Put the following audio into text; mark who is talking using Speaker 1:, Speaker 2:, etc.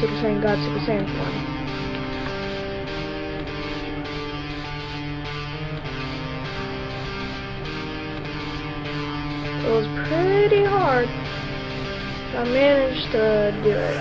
Speaker 1: Super Saiyan God, Super Saiyan form. It was pretty hard. I managed to do it.